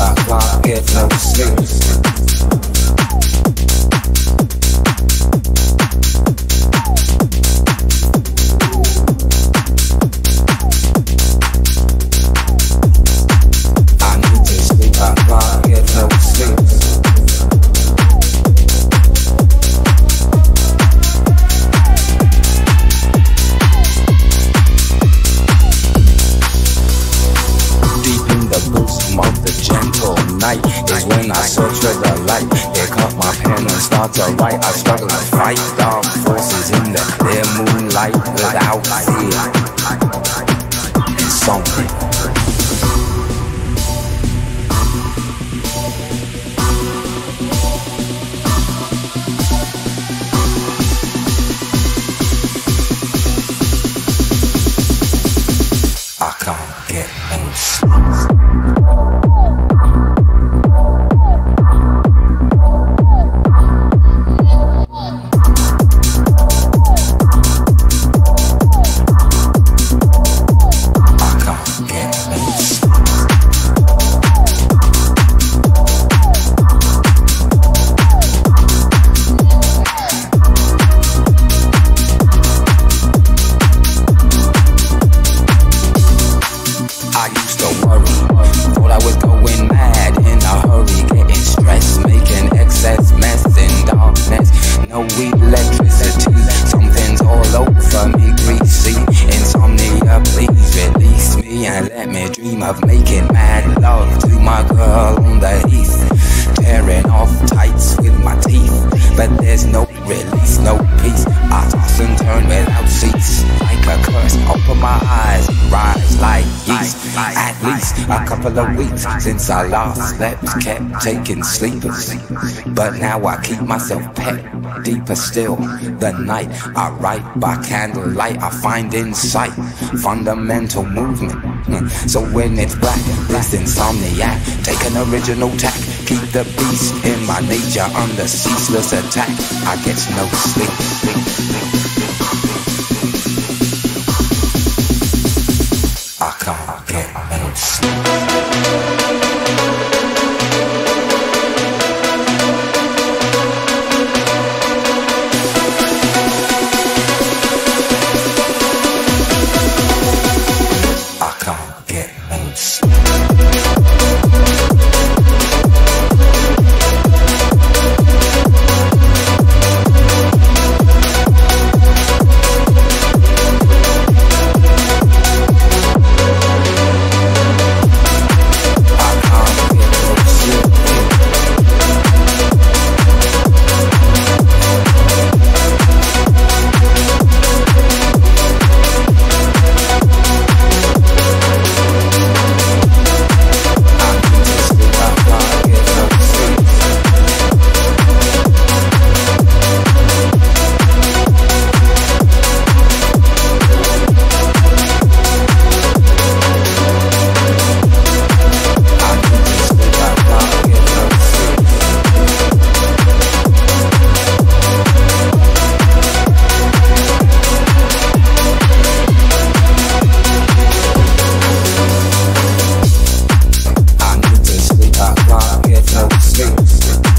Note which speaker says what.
Speaker 1: I can't get no sleep. Night is when I search for the light. Pick up my pen and start to write. I struggle to fight dark forces in the clear moonlight without fear. Something. I can't get no I used to worry, thought I was going mad in a hurry, getting stressed, making excess mess in darkness. No electricity, something's all over me, greasy. Insomnia, please release me and let me dream of making mad love to my girl on the heath, tearing off tights with my teeth. But there's no release, no peace. Couple of weeks since I last slept, kept taking sleepers. But now I keep myself pet. Deeper still, the night I write by candlelight, I find insight, fundamental movement. Hmm. So when it's black, this insomniac, take an original tack, keep the beast in my nature under ceaseless attack. I get no sleep. I I Don't sleep.